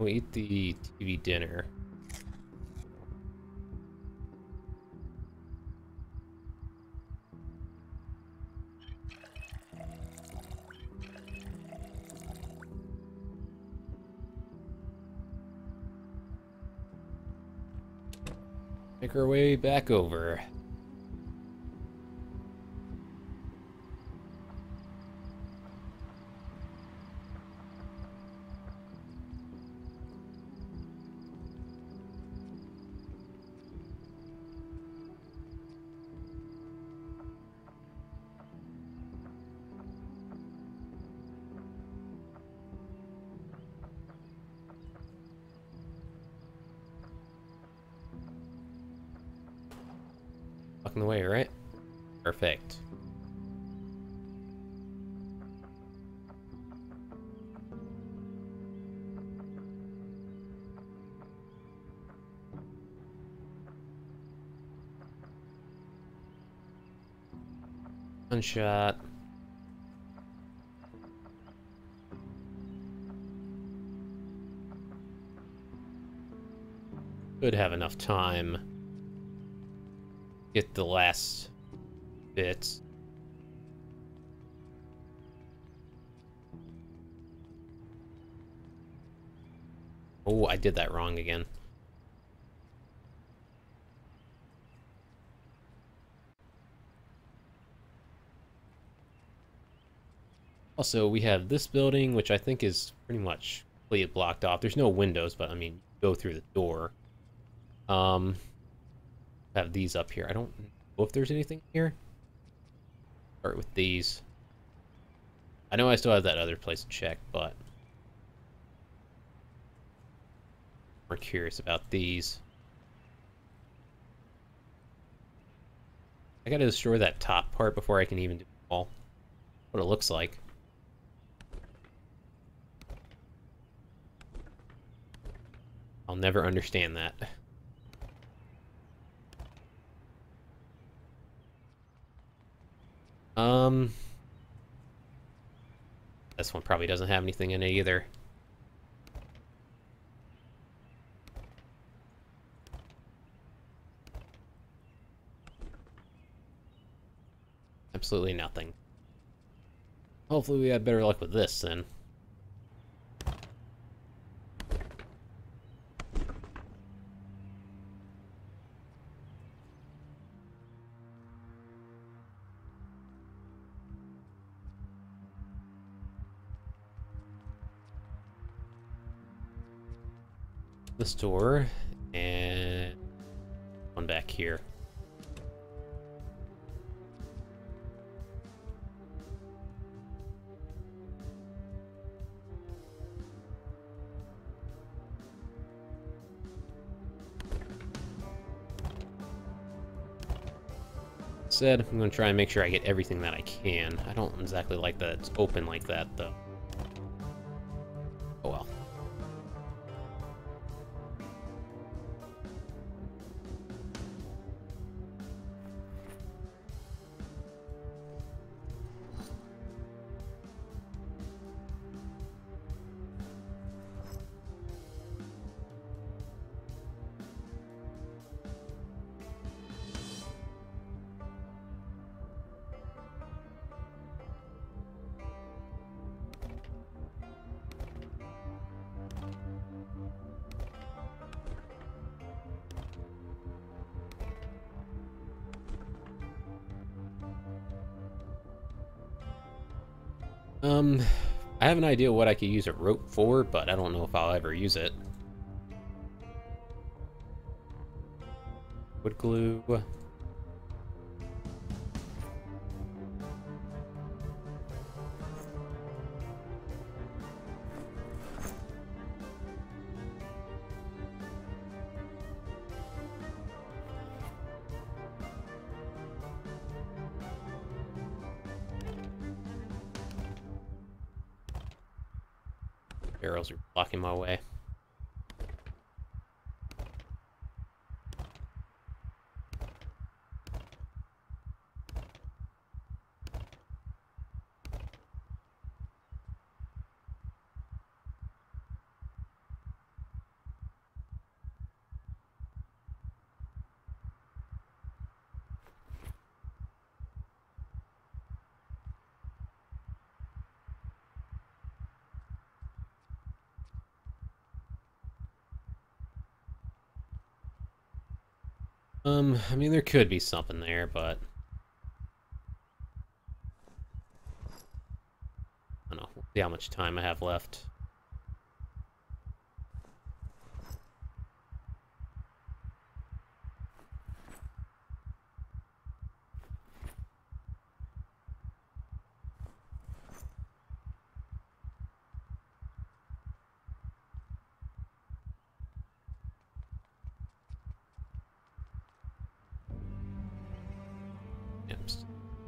We eat the TV dinner. Make our way back over. One shot. Could have enough time. Get the last bits. Oh, I did that wrong again. Also, we have this building, which I think is pretty much completely blocked off. There's no windows, but I mean, go through the door. Um, have these up here. I don't know if there's anything here. Start with these. I know I still have that other place to check, but we're curious about these. I gotta destroy that top part before I can even do all what it looks like. I'll never understand that. Um, this one probably doesn't have anything in it either. Absolutely nothing. Hopefully we had better luck with this then. This door and one back here. Said I'm going to try and make sure I get everything that I can. I don't exactly like that it's open like that, though. Idea what I could use a rope for, but I don't know if I'll ever use it. Wood glue. Barrels are blocking my way. Um, I mean, there could be something there, but... I don't know. How much time I have left.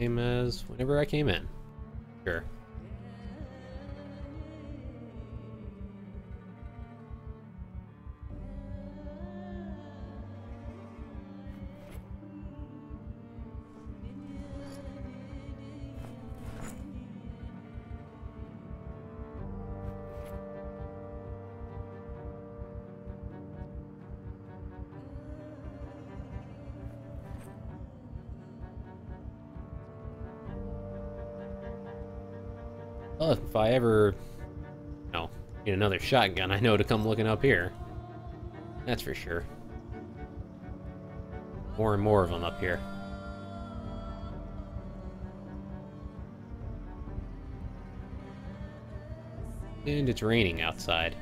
Same as whenever I came in. Sure. Another shotgun, I know to come looking up here. That's for sure. More and more of them up here. And it's raining outside.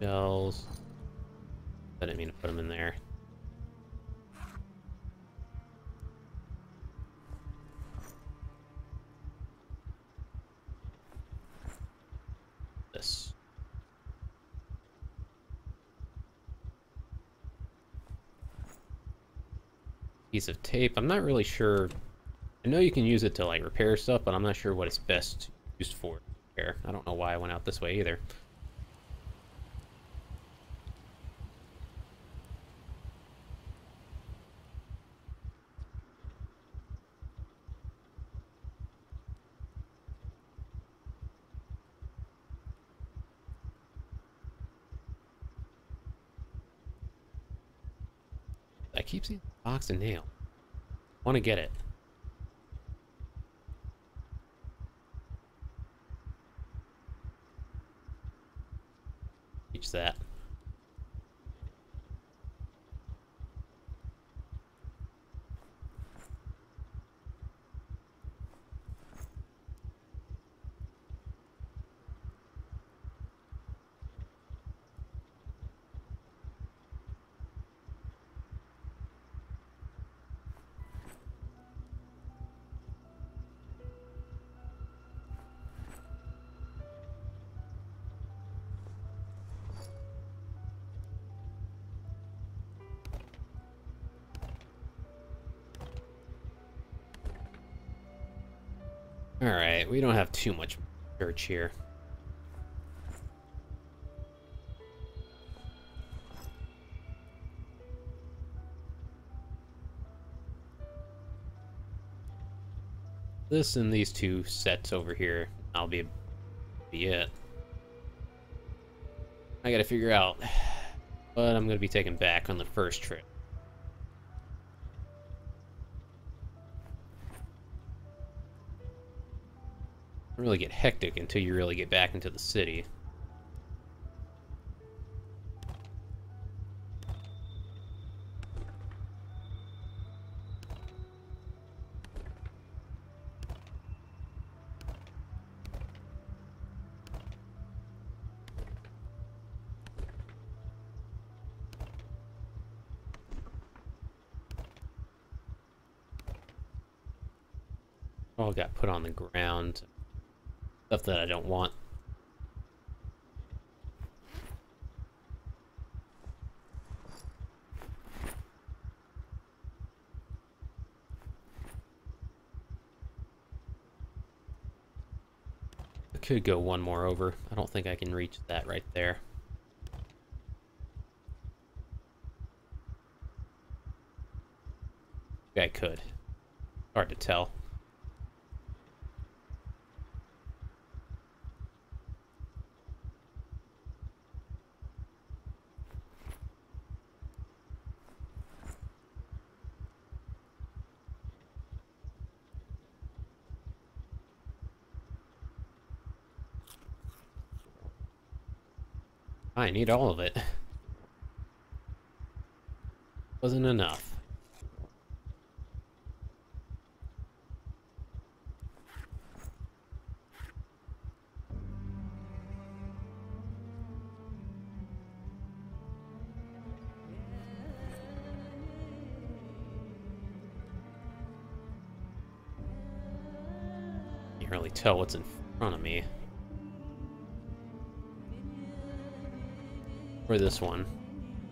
Bells. I didn't mean to put them in there. This. Piece of tape. I'm not really sure. I know you can use it to like repair stuff, but I'm not sure what it's best used for. I don't know why I went out this way either. I keep seeing box and nail. Want to get it. We don't have too much search here. This and these two sets over here, I'll be, be it. I gotta figure out what I'm gonna be taking back on the first trip. Really get hectic until you really get back into the city. All got put on the ground. Stuff that I don't want. I could go one more over. I don't think I can reach that right there. I could. Hard to tell. I need all of it. Wasn't enough. Can't really tell what's in front of me. Or this one.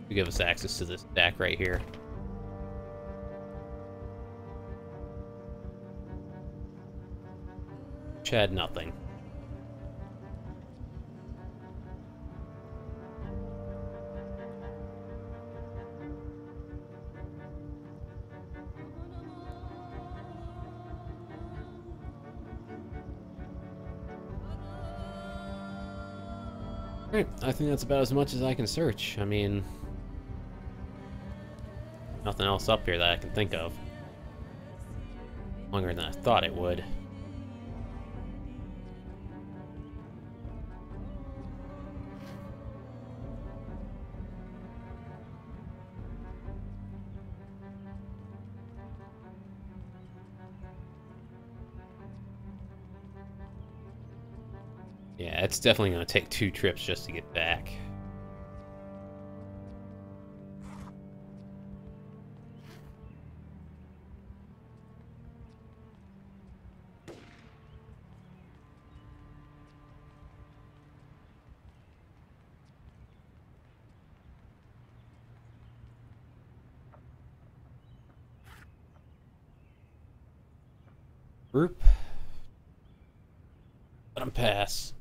To give us access to this deck right here. Chad, nothing. Alright, I think that's about as much as I can search. I mean... Nothing else up here that I can think of. Longer than I thought it would. It's definitely going to take two trips just to get back. Group. Let him pass.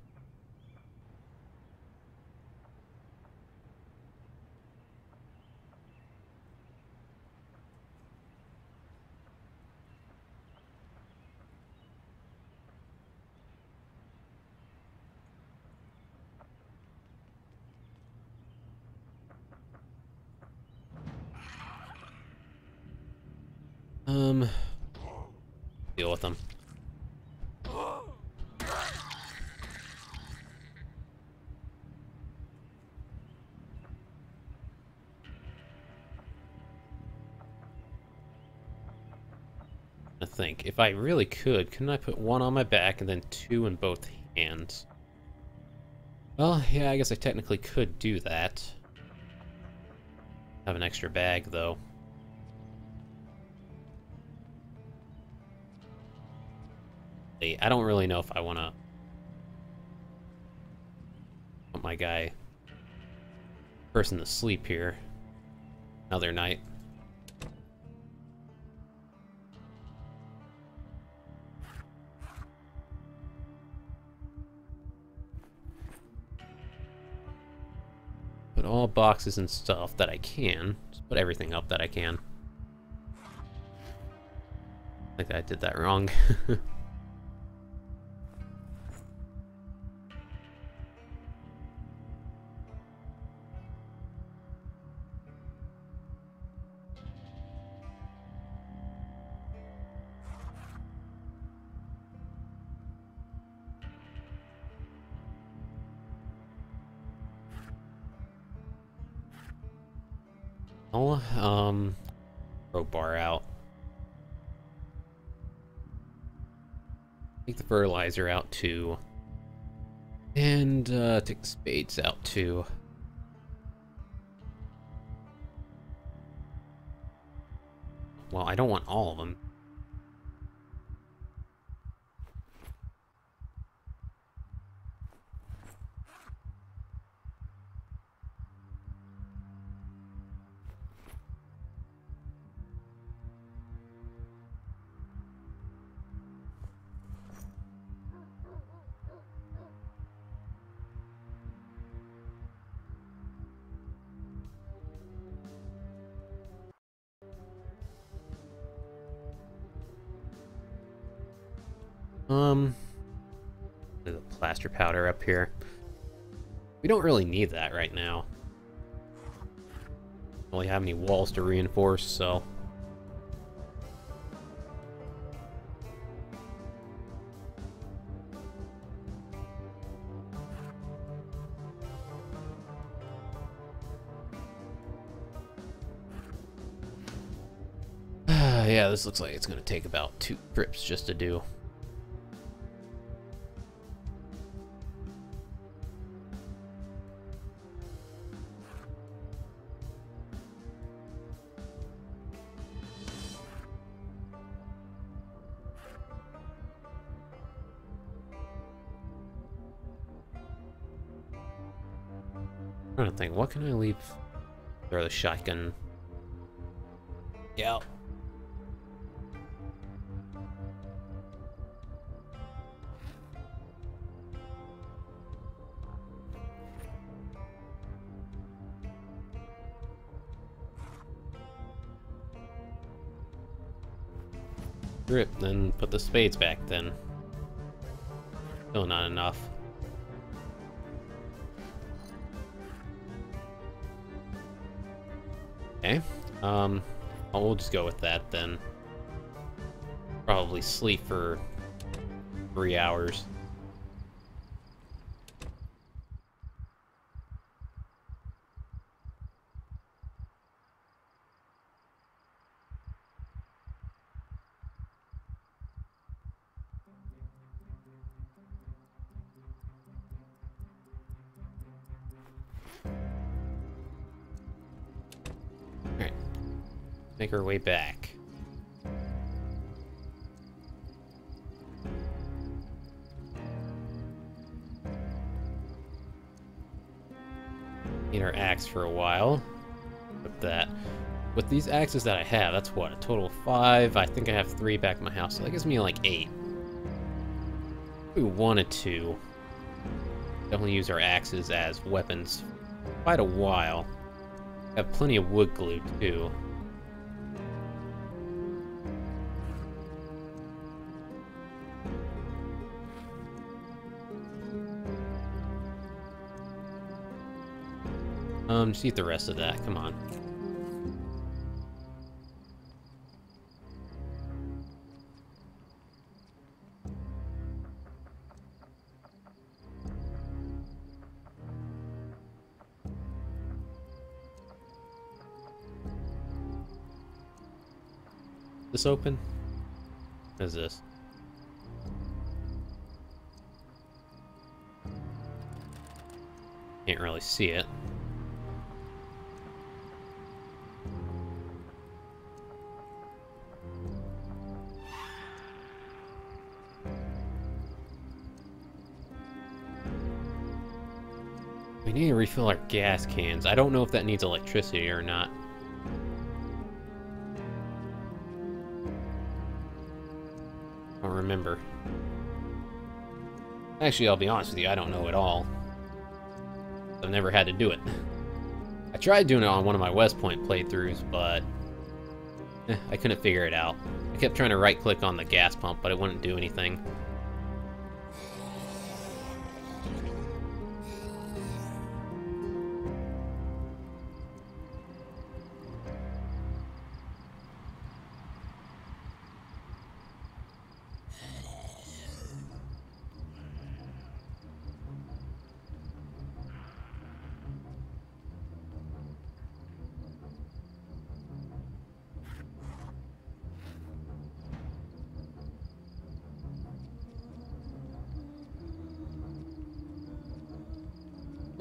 Um, deal with them. I think if I really could, couldn't I put one on my back and then two in both hands? Well, yeah, I guess I technically could do that. Have an extra bag, though. I don't really know if I want to put my guy person to sleep here another night. All boxes and stuff that I can. Just put everything up that I can. Think I did that wrong. fertilizer out too. And, uh, take spades out too. Well, I don't want all of them. Um, the plaster powder up here. We don't really need that right now. Don't really have any walls to reinforce, so. yeah, this looks like it's going to take about two trips just to do. Trying to think, what can I leave? Throw the shotgun. Yeah. Rip, then put the spades back then. Still not enough. Um, well, we'll just go with that then. Probably sleep for three hours. Make our way back. Need our axe for a while. With that. With these axes that I have, that's what, a total of five? I think I have three back in my house, so that gives me like eight. we wanted to. Definitely use our axes as weapons quite a while. Have plenty of wood glue too. Um, just eat the rest of that. Come on. This open? What is this? Can't really see it. Need to refill our gas cans. I don't know if that needs electricity or not. I don't remember. Actually, I'll be honest with you, I don't know at all. I've never had to do it. I tried doing it on one of my West Point playthroughs, but eh, I couldn't figure it out. I kept trying to right-click on the gas pump, but it wouldn't do anything.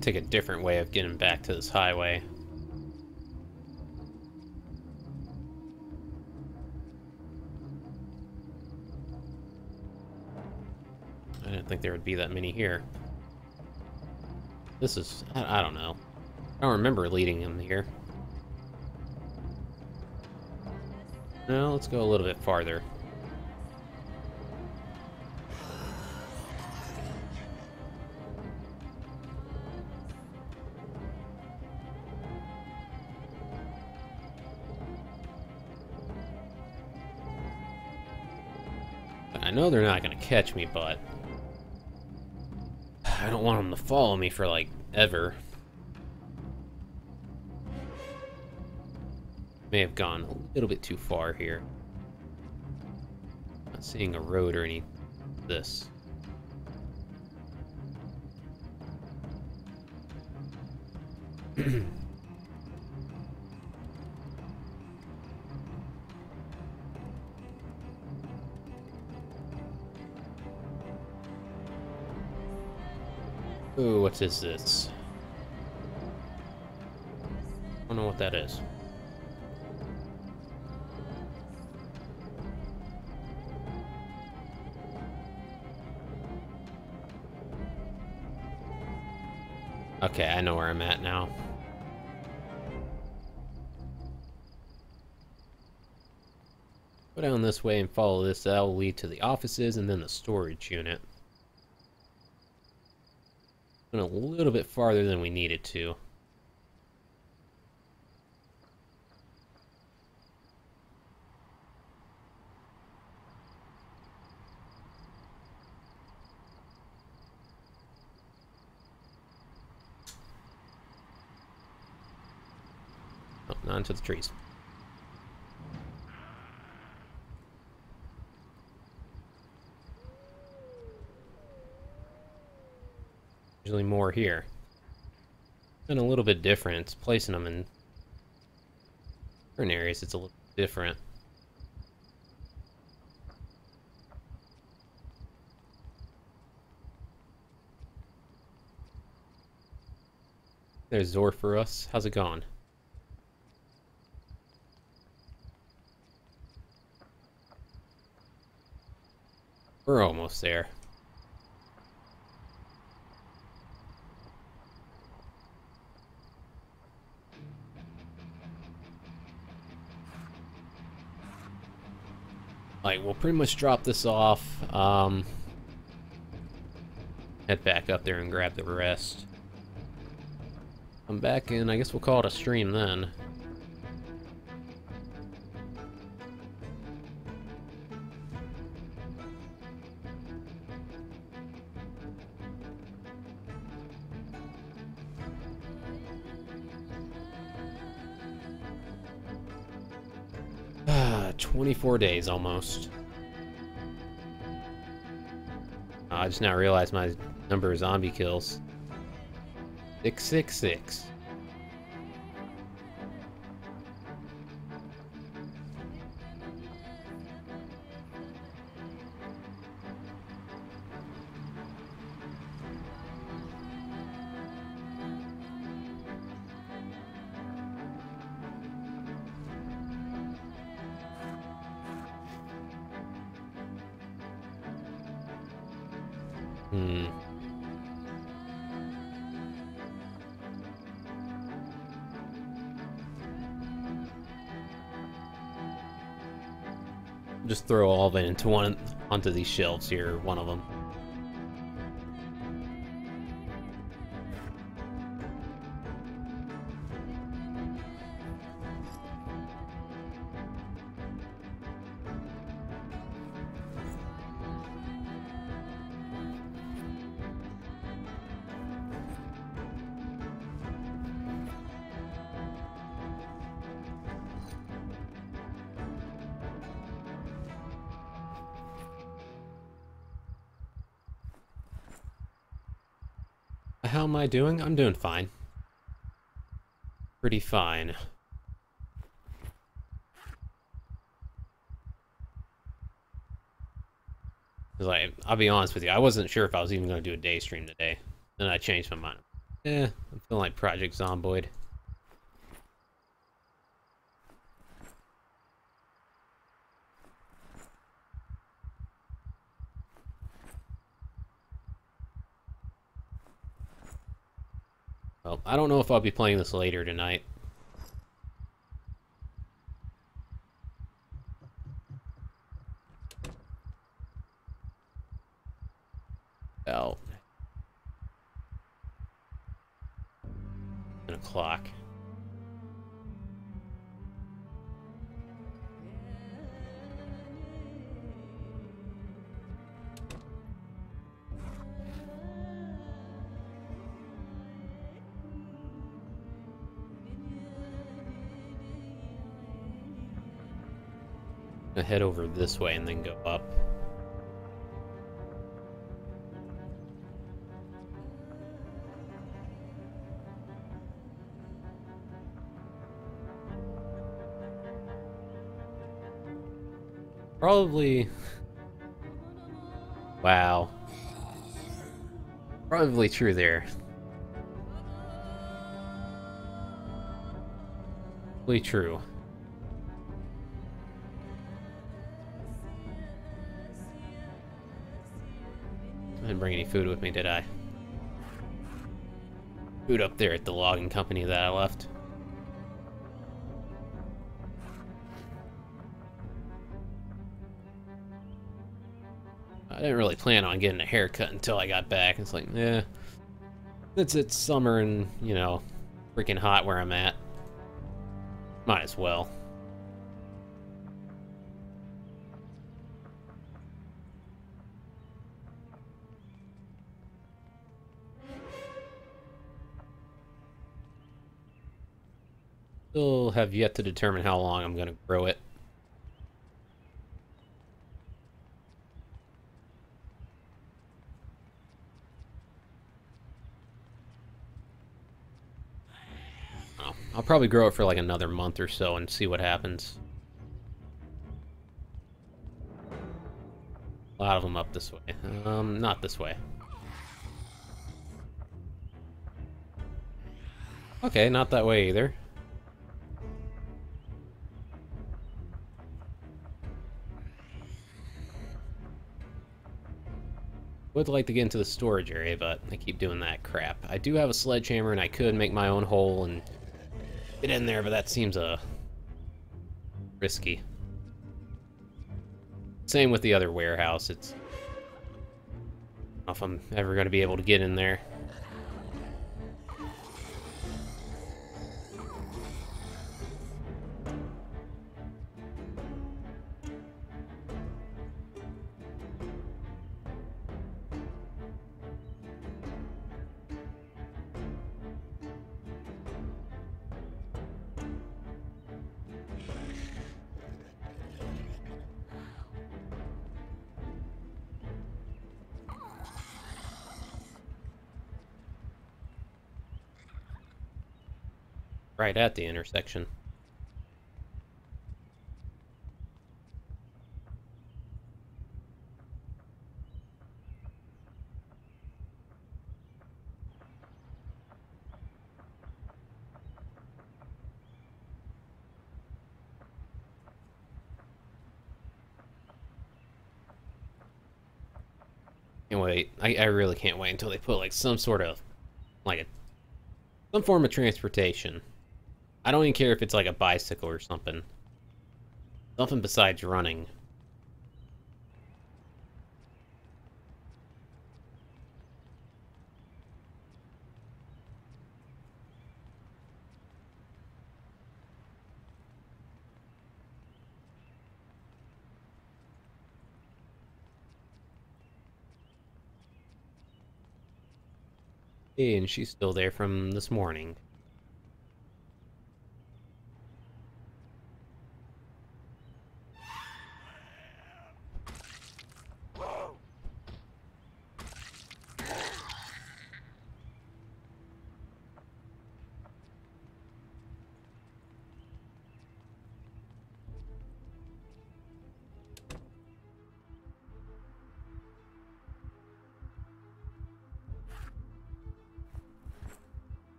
And take a different way of getting back to this highway. I didn't think there would be that many here. This is... I, I don't know. I don't remember leading him here. No, let's go a little bit farther. They're not to catch me, but... I don't want them to follow me for, like, ever. May have gone a little bit too far here. Not seeing a road or any this. Ooh, what is this? I don't know what that is. Okay, I know where I'm at now. Go down this way and follow this. That'll lead to the offices and then the storage unit. A little bit farther than we needed to. Oh, not into the trees. Usually more here. Been a little bit different. It's placing them in different areas. It's a little different. There's Zor for us. How's it going? We're almost there. Like, we'll pretty much drop this off. Um, head back up there and grab the rest. I'm back in. I guess we'll call it a stream then. 24 days almost. I just now realized my number of zombie kills. 666. Throw all of it into one onto these shelves here, one of them. How am I doing? I'm doing fine. Pretty fine. Like, I'll be honest with you, I wasn't sure if I was even going to do a day stream today. Then I changed my mind. Eh, I'm feeling like Project Zomboid. Know if I'll be playing this later tonight. Head over this way and then go up. Probably... Wow. Probably true there. Probably true. Food with me, did I? Food up there at the logging company that I left. I didn't really plan on getting a haircut until I got back. It's like, yeah, it's it's summer and you know, freaking hot where I'm at. Might as well. Still have yet to determine how long I'm going to grow it. I'll probably grow it for like another month or so and see what happens. A lot of them up this way. Um, not this way. Okay, not that way either. Would like to get into the storage area, but I keep doing that crap. I do have a sledgehammer and I could make my own hole and get in there, but that seems uh risky. Same with the other warehouse. It's I don't know if I'm ever going to be able to get in there. Right at the intersection. Can't wait. I, I really can't wait until they put like some sort of like a some form of transportation I don't even care if it's like a bicycle or something. Something besides running. And she's still there from this morning.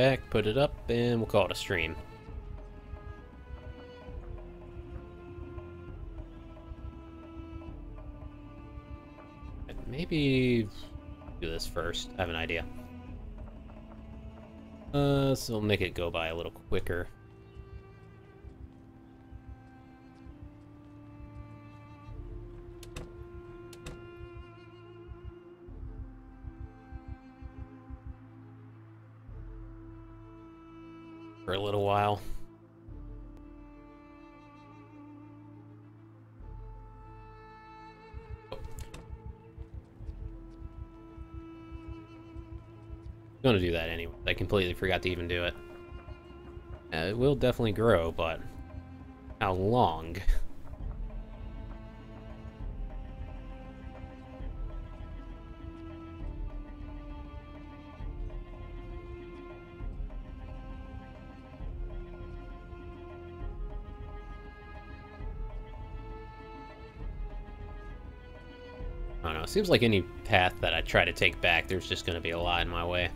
Back, put it up, and we'll call it a stream. Maybe do this first. I have an idea. Uh, so we'll make it go by a little quicker. Completely forgot to even do it. Uh, it will definitely grow, but how long? I don't know. It seems like any path that I try to take back, there's just going to be a lot in my way.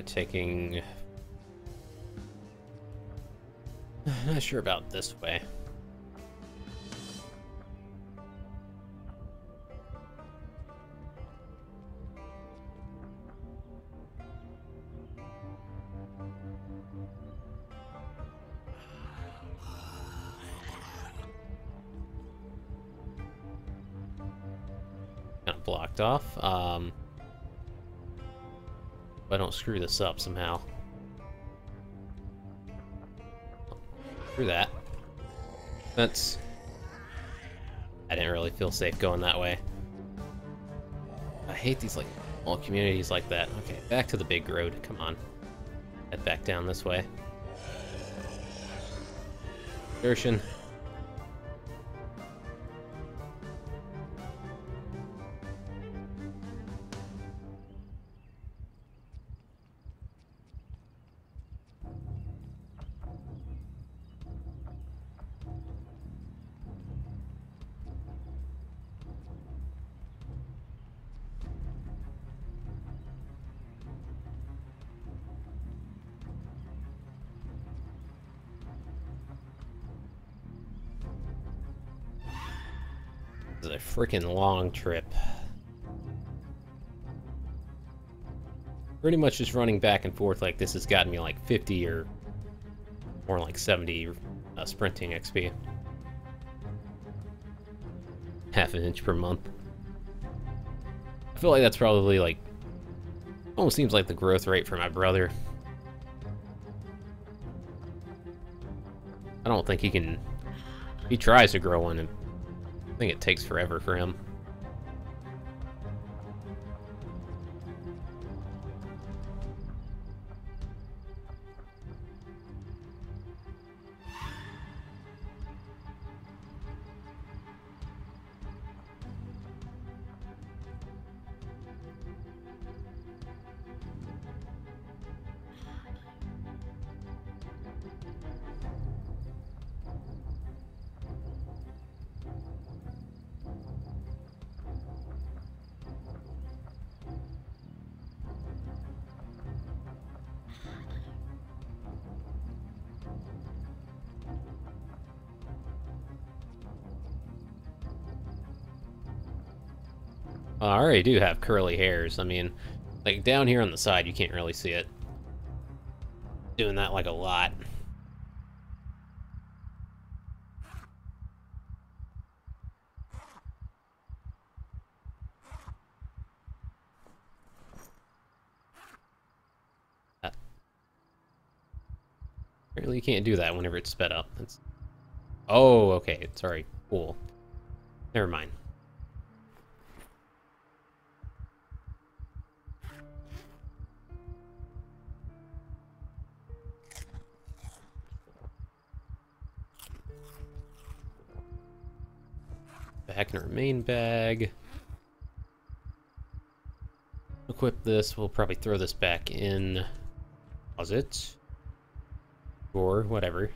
Taking... Not sure about this way. Blocked off. Um, I don't screw this up somehow. Screw that. That's... I didn't really feel safe going that way. I hate these, like, small communities like that. Okay, back to the big road. Come on. Head back down this way. Gershon. Freaking long trip. Pretty much just running back and forth like this has gotten me like 50 or more like 70 uh, sprinting XP. Half an inch per month. I feel like that's probably like, almost seems like the growth rate for my brother. I don't think he can, he tries to grow one and think it takes forever for him. Already do have curly hairs. I mean, like down here on the side, you can't really see it. Doing that like a lot. Uh, Apparently you can't do that whenever it's sped up. It's... Oh, okay. Sorry. Cool. Never mind. Back in our main bag. Equip this. We'll probably throw this back in closet. Or whatever.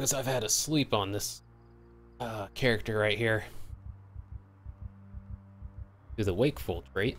The I've had to sleep on this uh, character right here. Do the wakeful trait.